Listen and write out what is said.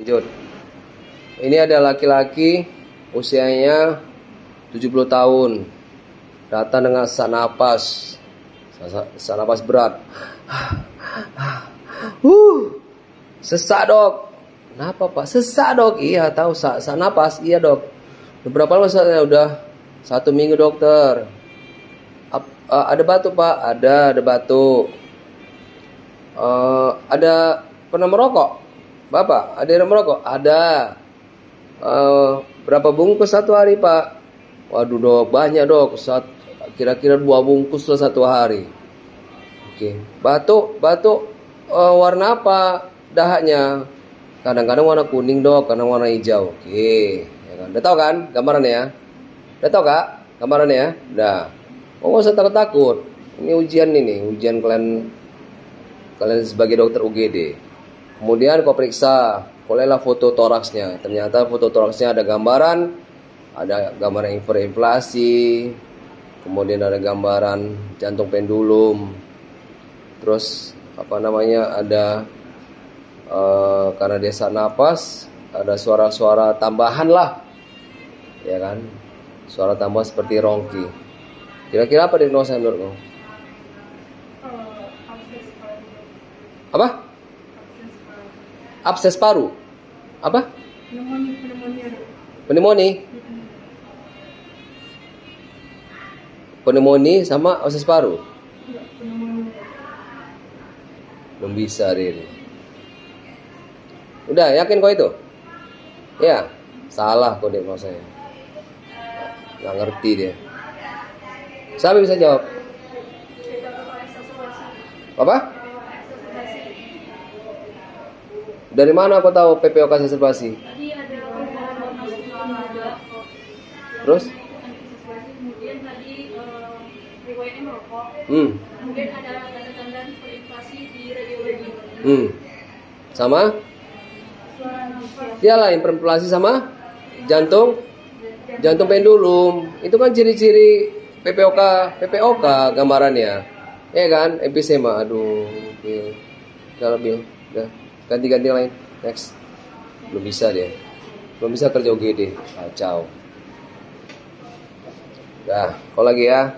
Lanjut. Ini ada laki-laki usianya 70 tahun. Datang dengan sesak napas. Sesak napas berat. Uh, sesak dok. Kenapa pak? Sesak dok. Iya tahu sesak, napas. Iya dok. Beberapa lama saya udah satu minggu dokter. Uh, ada batu pak? Ada, ada batu. Uh, ada pernah merokok? Bapak, ada yang merokok? Ada. Uh, berapa bungkus satu hari, Pak? Waduh, dok, banyak, dok. Kira-kira dua bungkus lah satu hari. Oke. Okay. Batuk, batuk uh, warna apa dahaknya? Kadang-kadang warna kuning, dok. Kadang warna hijau. Oke. Okay. Ya kan? Udah tahu kan gambarannya ya? Udah tahu, Kak? Gambarannya ya? Udah. Oh, gak usah takut-takut. Ini ujian ini, ujian kalian kalian sebagai dokter UGD. Kemudian kau periksa, bolehlah foto toraksnya. Ternyata foto toraksnya ada gambaran, ada gambaran hiperinflasi, kemudian ada gambaran jantung pendulum, terus apa namanya ada uh, karena desa napas, ada suara-suara tambahan lah, ya kan? Suara tambah seperti rongki. Kira-kira apa diagnosa menurut kau? Apa? Abses paru. Apa? Pneumonia. Pneumonia sama abses paru. Belum bisa Rin. Udah yakin kau itu? Ya, salah kau saya. Nggak ngerti dia. Siapa bisa jawab? Apa? Dari mana aku tahu PPOK ada Terus? Merokok. Hmm. Hmm. Sama? Dia lain hiperinflasi sama jantung jantung pendulum. Itu kan ciri-ciri PPOK, PPOK gambarannya. Ya kan? Empisema. Aduh, Bil. Udah, Bil. Udah ganti-ganti lain. Next. Belum bisa dia. Belum bisa kerja UGD kacau. Dah. Kau lagi ya